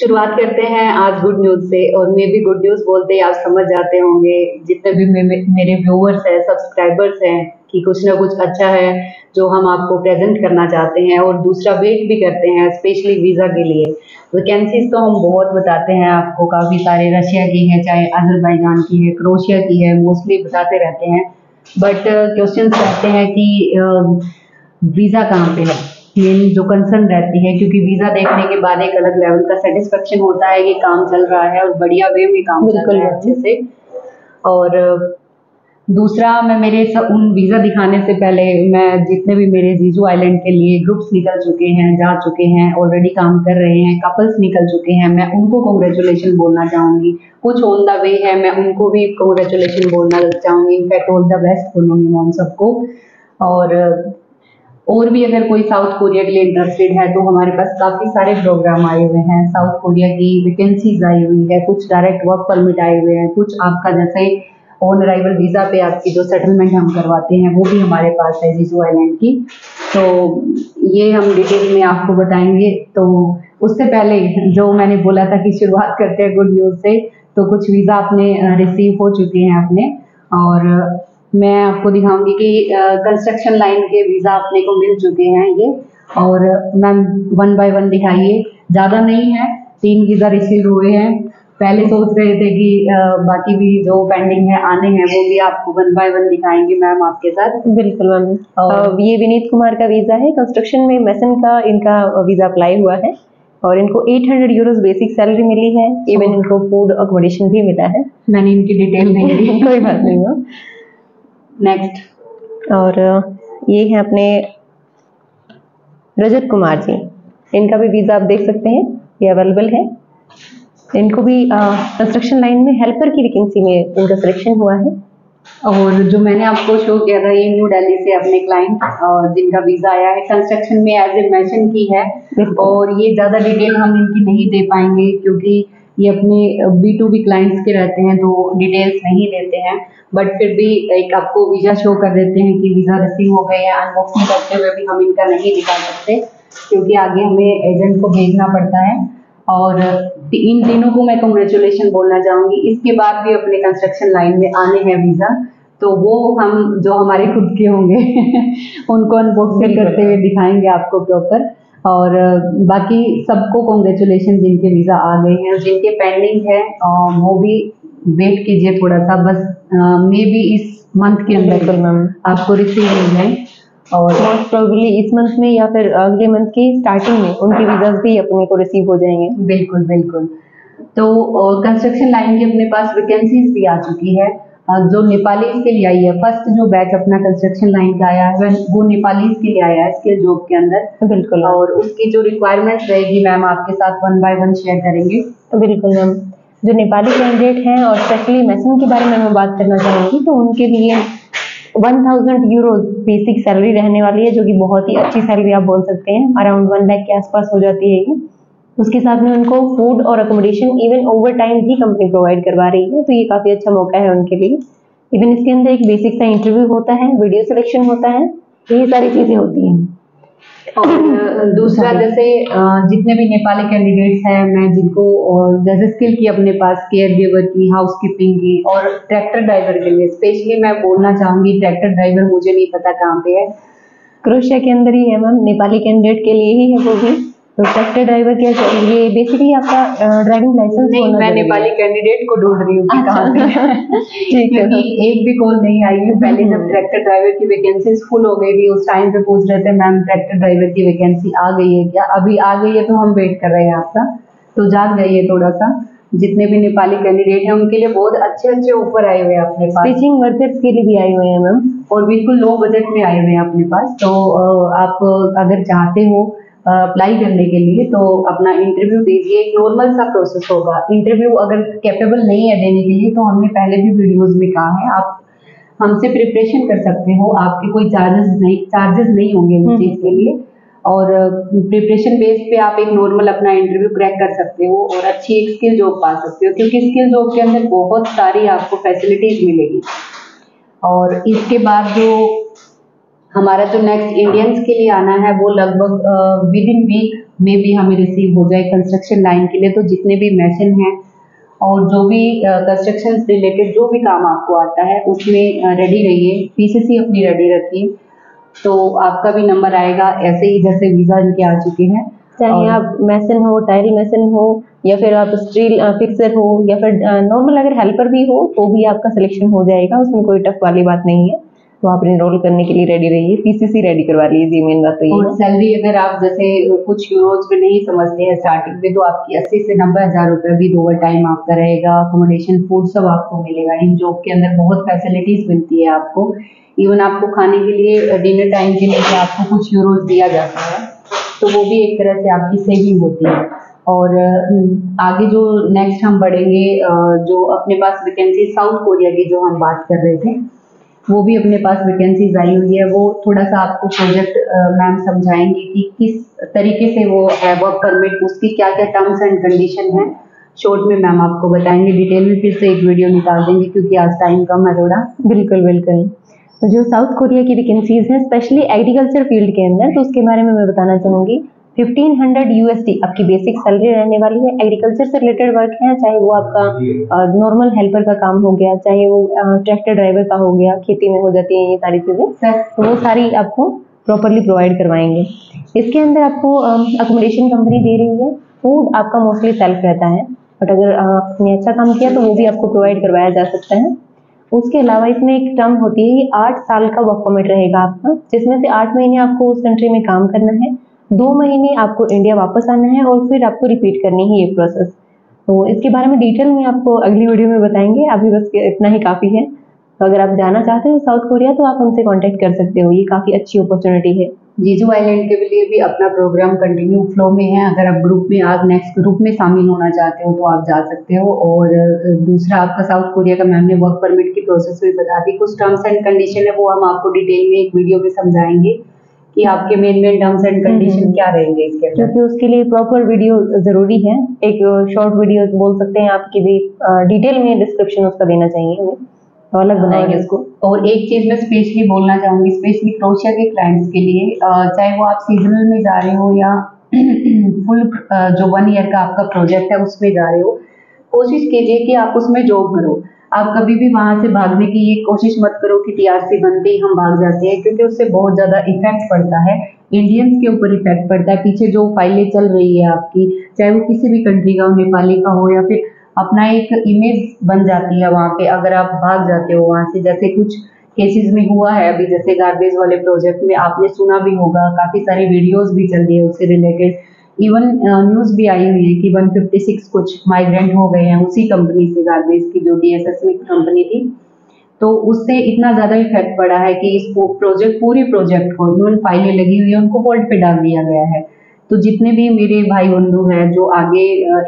शुरुआत करते हैं आज गुड न्यूज़ से और मे भी गुड न्यूज़ बोलते ही आप समझ जाते होंगे। जितने भी मे, मेरे व्यूअर्स हैं सब्सक्राइबर्स हैं कि कुछ ना कुछ अच्छा है जो हम आपको प्रेजेंट करना चाहते हैं और दूसरा वेट भी करते हैं स्पेशली वीज़ा के लिए। वैकेंसीज तो हम बहुत बताते हैं आपको काफ़ी सारे रशिया की है चाहे अजरबैजान की है क्रोशिया की है मोस्टली बताते रहते हैं। बट क्वेश्चन रहते हैं कि वीज़ा कहाँ पे है? मेन जो कंसर्न रहती है क्योंकि वीज़ा देखने के बाद एक अलग लेवल का सेटिस्फेक्शन होता है कि काम चल रहा है और बढ़िया वे में काम चल रहा है अच्छे से। और दूसरा मैं मेरे सब उन वीज़ा दिखाने से पहले मैं जितने भी मेरे जीजू आइलैंड के लिए ग्रुप्स निकल चुके हैं जा चुके हैं ऑलरेडी काम कर रहे हैं कपल्स निकल चुके हैं मैं उनको कॉन्ग्रेचुलेशन बोलना चाहूँगी। कुछ ऑन द वे है मैं उनको भी कॉन्ग्रेचुलेशन बोलना चाहूँगी। इनफैक्ट ऑल द बेस्ट बोलूँगी मैं उन सबको। और और भी अगर कोई साउथ कोरिया के लिए इंटरेस्टेड है तो हमारे पास काफ़ी सारे प्रोग्राम आए हुए हैं। साउथ कोरिया की वैकेंसीज आई हुई है, कुछ डायरेक्ट वर्क परमिट आए हुए हैं, कुछ आपका जैसे ऑन अराइवल वीज़ा पे आपकी जो सेटलमेंट हम करवाते हैं, वो भी हमारे पास है जीजू आइलैंड की। तो ये हम डिटेल में आपको बताएँगे। तो उससे पहले जो मैंने बोला था कि शुरुआत करते हैं गुड न्यूज़ से तो कुछ वीज़ा अपने रिसीव हो चुके हैं अपने। और मैं आपको दिखाऊँगी कि कंस्ट्रक्शन लाइन के वीज़ा अपने को मिल चुके हैं ये। और मैम वन बाय वन दिखाइए। ज़्यादा नहीं है तीन वीज़ा रिसीव हुए हैं। पहले सोच रहे थे कि बाकी भी जो पेंडिंग है आने हैं वो भी आपको वन बाय वन दिखाएँगे मैम आपके साथ। बिल्कुल मैम ये विनीत कुमार का वीज़ा है। कंस्ट्रक्शन में मैसन का इनका वीज़ा अप्लाई हुआ है। और इनको 800 यूरोस बेसिक सैलरी मिली है। इवन इनको फ़ूड अकोमोडेशन भी मिला है। मैंने इनकी डिटेल नहीं दी कोई बात नहीं मैम नेक्स्ट और ये है अपने रजत कुमार जी। इनका भी वीज़ा आप देख सकते हैं ये अवेलेबल है। इनको भी कंस्ट्रक्शन लाइन में हेल्पर की वैकेंसी में इनका सिलेक्शन हुआ है। और जो मैंने आपको शो किया था ये न्यू दिल्ली से अपने क्लाइंट जिनका वीज़ा आया है कंस्ट्रक्शन में एज ए मेंशन की है। और ये ज़्यादा डिटेल हम इनकी नहीं दे पाएँगे क्योंकि ये अपने बी टू बी क्लाइंट्स के रहते हैं तो डिटेल्स नहीं देते हैं। बट फिर भी, एक आपको वीज़ा शो कर देते हैं कि वीज़ा रिसीव हो हैं अनबॉक्सिंग करते हुए भी हम इनका नहीं निकाल सकते, क्योंकि आगे हमें एजेंट को भेजना पड़ता है। और इन तीनों को मैं कंग्रेचुलेशन बोलना चाहूँगी। इसके बाद भी अपने कंस्ट्रक्शन लाइन में आने हैं वीज़ा तो वो हम जो हमारे खुद के होंगे उनको अनबॉक्सिंग करते हुए दिखाएँगे आपको प्रॉपर और बाकी सबको कॉन्ग्रेचुलेशन जिनके वीज़ा आ गए हैं जिनके पेंडिंग है वो भी वेट कीजिए थोड़ा सा बस मे बी इस मंथ के अंदर मैम आपको रिसीव हो जाए। और मोस्ट प्रोबेबली इस मंथ में या फिर अगले मंथ की स्टार्टिंग में उनके वीज़ा भी अपने को रिसीव हो जाएँगे। बिल्कुल बिल्कुल। तो कंस्ट्रक्शन लाइन की अपने पास वैकेंसीज भी आ चुकी है। जो नेपाली के लिए आई है फ़र्स्ट जो बैच अपना कंस्ट्रक्शन लाइन का आया है वो नेपाली के लिए आया है स्किल जॉब के अंदर। बिल्कुल। और उसकी जो रिक्वायरमेंट रहेगी मैम आपके साथ वन बाय वन शेयर करेंगे। तो बिल्कुल मैम जो नेपाली कैंडिडेट हैं और स्पेशली मैसन के बारे में मैं बात करना चाहूँगी तो उनके लिए one thousand euro basic salary रहने वाली है जो कि बहुत ही अच्छी सैलरी आप बोल सकते हैं अराउंड वन लाख के आसपास हो जाती है ये। उसके साथ में उनको फ़ूड और अकोमोडेशन इवन ओवर टाइम भी कंपनी प्रोवाइड करवा रही है तो ये काफ़ी अच्छा मौका है उनके लिए। इवन इसके अंदर एक बेसिक सा इंटरव्यू होता है वीडियो सिलेक्शन होता है यही सारी चीज़ें होती हैं। और दूसरा जैसे जितने भी नेपाली कैंडिडेट्स हैं मैं जिनको जैसे स्किल की अपने पास केयर गिवर की हाउस कीपिंग की और ट्रैक्टर ड्राइवर के लिए स्पेशली मैं बोलना चाहूँगी ट्रैक्टर ड्राइवर मुझे नहीं पता कहाँ पे है। क्रोशिया के अंदर ही है मैम नेपाली कैंडिडेट के लिए ही है वो भी। तो ट्रैक्टर ड्राइवर क्या ये बेसिकली आपका ड्राइविंग लाइसेंस नहीं मैं नेपाली कैंडिडेट को ढूंढ रही हूँ पे क्योंकि एक भी कॉल नहीं आई है। पहले जब ट्रैक्टर हम्म। ड्राइवर की वैकेंसी फुल हो गई थी उस टाइम पे पूछ रहे थे मैम ट्रैक्टर ड्राइवर की वैकेंसी आ गई है क्या? अभी आ गई है तो हम वेट कर रहे हैं आपका। तो जाग है थोड़ा सा जितने भी नेपाली कैंडिडेट हैं उनके लिए बहुत अच्छे अच्छे ऑफ़र आए हुए हैं अपने पास। टीचिंग वर्कर्स के लिए भी आए हुए हैं मैम और बिल्कुल लो बजट में आए हुए हैं अपने पास। तो आप अगर चाहते हो अप्लाई करने के लिए तो अपना इंटरव्यू दीजिए। एक नॉर्मल सा प्रोसेस होगा। इंटरव्यू अगर कैपेबल नहीं है देने के लिए तो हमने पहले भी वीडियोस में कहा है आप हमसे प्रिपरेशन कर सकते हो। आपके कोई चार्जेस नहीं चार्जेस नहीं होंगे उस हम्म। चीज़ के लिए। और प्रिपरेशन बेस पे आप एक नॉर्मल अपना इंटरव्यू क्रैक कर सकते हो और अच्छी एक स्किल जॉब पा सकते हो क्योंकि स्किल जॉब के अंदर बहुत सारी आपको फैसिलिटीज़ मिलेगी। और इसके बाद जो हमारा जो नेक्स्ट इंडियंस के लिए आना है वो लगभग विद इन वीक में भी हमें रिसीव हो जाए कंस्ट्रक्शन लाइन के लिए तो जितने भी मशीन हैं और जो भी कंस्ट्रक्शन uh, रिलेटेड जो भी काम आपको आता है उसमें रेडी रहिए। पीसीसी अपनी रेडी रखिए। तो आपका भी नंबर आएगा ऐसे ही जैसे वीज़ा इनके आ चुके हैं। चाहे आप मैसन हो टाइल मैसन हो या फिर आप स्टील फिक्सर हो या फिर नॉर्मल अगर हेल्पर भी हो तो भी आपका सिलेक्शन हो जाएगा उसमें कोई टफ वाली बात नहीं है। तो आप इनरोल करने के लिए रेडी रहिए पीसीसी रेडी करवा लीजिए मेन बात तो ये और सैलरी अगर आप जैसे कुछ यूरोज में नहीं समझते हैं स्टार्टिंग में तो आपकी अस्सी से नब्बे हज़ार रुपये भी ओवर टाइम आपका रहेगा अकोमोडेशन फ़ूड सब आपको मिलेगा इन जॉब के अंदर बहुत फैसिलिटीज़ मिलती है आपको। इवन आपको खाने के लिए डिनर टाइम के लिए आपको कुछ यूरोज दिया जाता है तो वो भी एक तरह से आपकी सेविंग होती है। और आगे जो नेक्स्ट हम बढ़ेंगे जो अपने पास वैकेंसी साउथ कोरिया की जो हम बात कर रहे थे वो भी अपने पास वैकेंसीज आई हुई है। वो थोड़ा सा आपको प्रोजेक्ट मैम समझाएँगे कि किस तरीके से वो है वर्क परमिट उसकी क्या क्या टर्म्स एंड कंडीशन है। शॉर्ट में मैम आपको बताएँगे डिटेल में फिर से एक वीडियो निकाल देंगे, क्योंकि आज टाइम कम है थोड़ा। बिल्कुल बिल्कुल। तो जो साउथ कोरिया की वैकेंसीज हैं स्पेशली एग्रीकल्चर फ़ील्ड के अंदर तो उसके बारे में मैं बताना चाहूँगी। 1500 यूएसडी आपकी बेसिक सैलरी रहने वाली है। एग्रीकल्चर से रिलेटेड वर्क है चाहे वो आपका नॉर्मल हेल्पर का काम हो गया चाहे वो ट्रैक्टर ड्राइवर का हो गया खेती में हो जाती है ये सारी चीज़ें तो वो सारी आपको प्रॉपरली प्रोवाइड करवाएँगे। इसके अंदर आपको अकोमोडेशन कंपनी दे रही है फ़ूड आपका मोस्टली सेल्फ रहता है। बट अगर आपने अच्छा काम किया तो वो भी आपको प्रोवाइड करवाया जा सकता है। उसके अलावा इसमें एक टर्म होती है आठ साल का वर्क परमिट रहेगा आपका जिसमें से आठ महीने आपको उस कंट्री में काम करना है। दो महीने आपको इंडिया वापस आना है और फिर आपको रिपीट करनी है ये प्रोसेस तो इसके बारे में डिटेल में आपको अगली वीडियो में बताएँगे. अभी बस इतना ही काफ़ी है. तो अगर आप जाना चाहते हो साउथ कोरिया तो आप हमसे कांटेक्ट कर सकते हो. ये काफ़ी अच्छी अपॉर्चुनिटी है. जीजू आइलैंड के लिए भी अपना प्रोग्राम कंटिन्यू फ्लो में है. अगर आप ग्रुप में, आप नेक्स्ट ग्रुप में शामिल होना चाहते हो तो आप जा सकते हो. और दूसरा आपका साउथ कोरिया का मैम ने वर्क परमिट की प्रोसेस भी बता दी. कुछ टर्म्स एंड कंडीशन है, वो हम आपको डिटेल में एक वीडियो में समझाएँगे. कि आपके main main terms and condition क्या रहेंगे इसके अंदर? क्योंकि उसके लिए प्रॉपर वीडियो ज़रूरी है। एक शॉर्ट वीडियो बोल सकते हैं आपकी भी डिटेल में डिस्क्रिप्शन उसका देना चाहिए हमें। तो अलग बनाएँगे उसको। और एक चीज़ मैं स्पेशली बोलना चाहूँगी स्पेशली क्रोशिया के क्लाइंट्स के लिए चाहे वो आप सीजनल में जा रहे हो या फुल जो वन ईयर का आपका प्रोजेक्ट है उसमें जा रहे हो। कोशिश कीजिए कि आप उसमें जॉब करो। आप कभी भी वहाँ से भागने की ये कोशिश मत करो कि टीआरसी बनते ही हम भाग जाते हैं, क्योंकि उससे बहुत ज़्यादा इफ़ेक्ट पड़ता है। इंडियंस के ऊपर इफ़ेक्ट पड़ता है। पीछे जो फाइलें चल रही है आपकी, चाहे वो किसी भी कंट्री का हो, नेपाली का हो, या फिर अपना एक इमेज बन जाती है वहाँ पे, अगर आप भाग जाते हो वहाँ से। जैसे कुछ केसेस में हुआ है अभी, जैसे गार्बेज वाले प्रोजेक्ट में आपने सुना भी होगा, काफ़ी सारे वीडियोस भी चल रही है उससे रिलेटेड इवन न्यूज़ भी आई हुई है कि 156 कुछ माइग्रेंट हो गए हैं उसी कंपनी से गार्बेज की, जो डी एस कंपनी थी। तो उससे इतना ज़्यादा इफ़ेक्ट पड़ा है कि इस प्रोजेक्ट पूरी प्रोजेक्ट को इवन फाइलें लगी हुई है, उनको होल्ड पे डाल दिया गया है। तो जितने भी मेरे भाई बंधु हैं जो आगे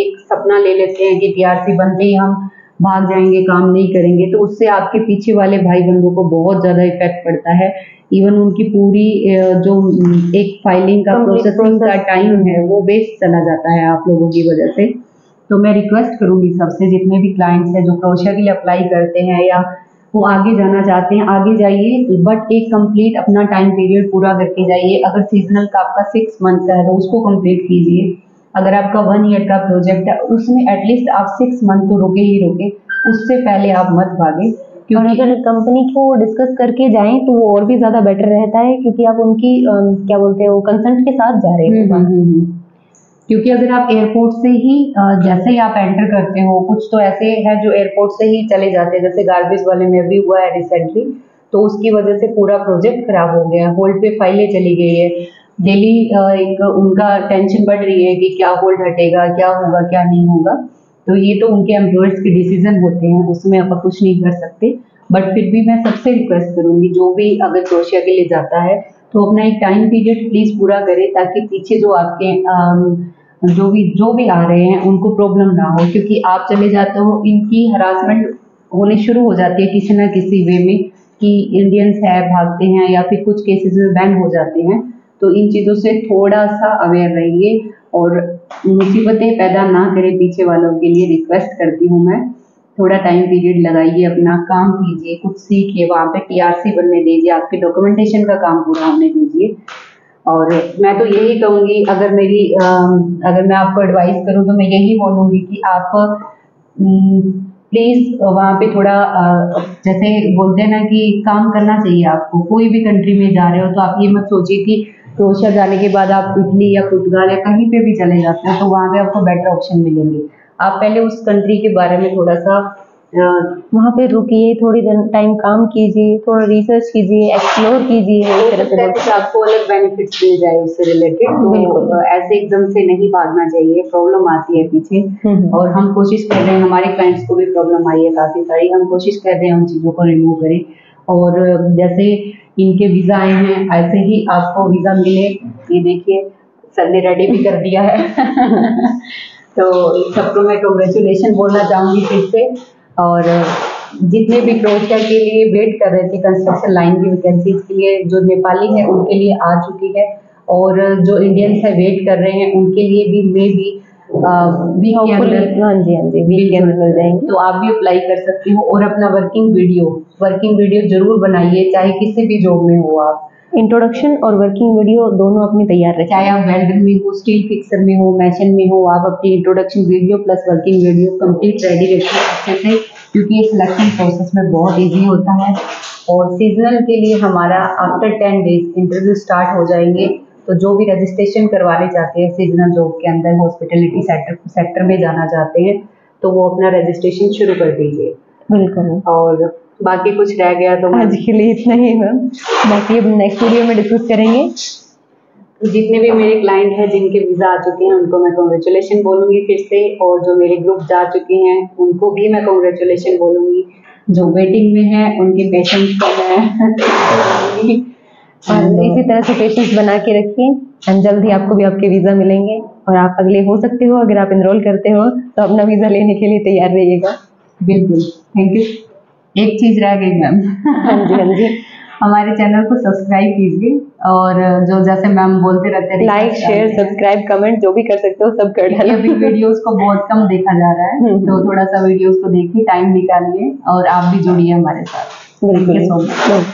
एक सपना ले लेते हैं कि टीआरसी बनते ही हम भाग जाएँगे काम नहीं करेंगे तो उससे आपके पीछे वाले भाई बंधु को बहुत ज़्यादा इफ़ेक्ट पड़ता है। इवन उनकी पूरी जो एक फाइलिंग का प्रोसेसिंग का टाइम है वो वेस्ट चला जाता है आप लोगों की वजह से। तो मैं रिक्वेस्ट करूँगी सबसे जितने भी क्लाइंट्स हैं जो क्रोशा के लिए अप्लाई करते हैं या वो आगे जाना चाहते हैं आगे जाइए बट एक कंप्लीट अपना टाइम पीरियड पूरा करके जाइए। अगर सीजनल का आपका सिक्स मंथ का है तो उसको कंप्लीट कीजिए। अगर आपका वन ईयर का प्रोजेक्ट है उसमें एटलीस्ट आप सिक्स मंथ तो रुके ही रुके उससे पहले आप मत भागे क्योंकि अगर कंपनी को डिस्कस करके जाएँ तो वो और भी ज़्यादा बेटर रहता है क्योंकि आप उनकी क्या बोलते हैं वो कंसल्ट के साथ जा रहे हैं। हम्म, हम्म, हम्म, क्योंकि अगर आप एयरपोर्ट से ही जैसे ही आप एंटर करते हो कुछ तो ऐसे है जो एयरपोर्ट से ही चले जाते हैं जैसे गार्बेज वाले में भी हुआ है रिसेंटली तो उसकी वजह से पूरा प्रोजेक्ट खराब हो गया होल्ड पे फाइलें चली गई है। डेली एक उनका टेंशन बढ़ रही है कि क्या होल्ड हटेगा, क्या होगा, क्या नहीं होगा। तो ये तो उनके एम्प्लॉयर्स के डिसीज़न होते हैं, उसमें आप कुछ नहीं कर सकते। बट फिर भी मैं सबसे रिक्वेस्ट करूँगी, जो भी अगर क्रोशिया के लिए जाता है तो अपना एक टाइम पीरियड प्लीज़ पूरा करे, ताकि पीछे जो आपके जो भी जो भी आ रहे हैं, उनको प्रॉब्लम ना हो। क्योंकि आप चले जाते हो, इनकी हरासमेंट होने शुरू हो जाती है किसी ना किसी वे में, कि इंडियंस है, भागते हैं, या फिर कुछ केसेस में बैन हो जाते हैं। तो इन चीज़ों से थोड़ा सा अवेयर रहिए और मुसीबतें पैदा ना करें पीछे वालों के लिए रिक्वेस्ट करती हूँ मैं। थोड़ा टाइम पीरियड लगाइए, अपना काम कीजिए, कुछ सीखिए, वहाँ पे टीआरसी बनने दीजिए, आपके डॉक्यूमेंटेशन का काम पूरा होने दीजिए। और मैं तो यही कहूँगी, अगर मेरी अगर मैं आपको एडवाइस करूँ तो मैं यही बोलूँगी कि आप प्लीज़ वहाँ पे थोड़ा जैसे बोलते हैं ना कि काम करना चाहिए आपको, कोई भी कंट्री में जा रहे हो तो आप ये मत सोचिए कि क्रोशिया जाने के बाद आप इटली या पुर्तगाल या कहीं पे भी चले जाते हैं तो वहाँ पे आपको बेटर ऑप्शन मिलेंगे। आप पहले उस कंट्री के बारे में थोड़ा सा वहाँ पे रुकिए थोड़ी देर टाइम काम कीजिए थोड़ा रिसर्च कीजिए एक्सप्लोर कीजिए इस आपको अलग बेनिफिट्स मिल जाए उससे रिलेटेड तो ऐसे एकदम से नहीं भागना चाहिए प्रॉब्लम आती है पीछे। हम्म, हम्म। और हम कोशिश कर रहे हैं हमारे क्लाइंट्स को भी प्रॉब्लम आई है काफ़ी सारी हम कोशिश कर रहे हैं उन चीज़ों को रिमूव करें। और जैसे इनके वीज़ा आए हैं। ऐसे ही आपको वीज़ा मिले। ये देखिए, सर ने रेडी भी कर दिया है। तो सबको मैं कंग्रेचुलेशन बोलना चाहूँगी फिर से। और जितने भी क्रोशिया के लिए वेट कर रहे थे कंस्ट्रक्शन लाइन की वैकेंसीज के लिए, जो नेपाली है, उनके लिए आ चुकी है। और जो इंडियंस है वेट कर रहे हैं, उनके लिए भी मे भी हाँ जी हाँ जी वीक के अंदर मिल जाएँगे। तो आप भी अप्लाई कर सकती हो और अपना वर्किंग वीडियो वर्किंग वीडियो ज़रूर बनाइए चाहे किसी भी जॉब में हो आप। इंट्रोडक्शन और वर्किंग वीडियो दोनों अपनी तैयार रखें। चाहे आप वेल्डर में हो स्टील फिक्सर में हो मैशन में हो आप अपनी introduction video plus working video complete ready रखिए अच्छे से क्योंकि ये सिलेक्शन प्रोसेस में बहुत इजी होता है। और सीजनल के लिए हमारा after ten days interview start हो जाएँगे। तो जो भी रजिस्ट्रेशन करवाने चाहते हैं सीजनल जॉब के अंदर हॉस्पिटलिटी सेक्टर सेक्टर में जाना चाहते हैं तो वो अपना रजिस्ट्रेशन शुरू कर दीजिए। बिल्कुल। और बाकी कुछ रह गया तो आज के लिए इतना ही मैम बाकी अब नेक्स्ट वीडियो में डिस्कस करेंगे। जितने भी मेरे क्लाइंट हैं जिनके वीज़ा आ चुके हैं उनको मैं कॉन्ग्रेचुलेशन बोलूँगी फिर से और जो मेरे ग्रुप जा चुके हैं उनको भी मैं कॉन्ग्रेचुलेशन बोलूँगी। जो वेटिंग में है उनके पेशेंट को मैं और इसी तरह से पेशेंस बना के रखिए एंड जल्द ही आपको भी आपके वीज़ा मिलेंगे और आप अगले हो सकते हो अगर आप इनरोल करते हो तो अपना वीज़ा लेने के लिए तैयार रहिएगा। बिल्कुल। थैंक यू एक चीज़ रह गई मैम हाँ जी हाँ जी। हमारे चैनल को सब्सक्राइब कीजिए और जो जैसे मैम बोलते रहते हैं लाइक शेयर सब्सक्राइब कमेंट जो भी कर सकते हो सब कर डालिए अभी वीडियोस को बहुत कम देखा जा रहा है हम्म, तो हम्म। थोड़ा सा वीडियोस को देखिए टाइम निकालिए और आप भी जुड़िए हमारे साथ। बिल्कुल।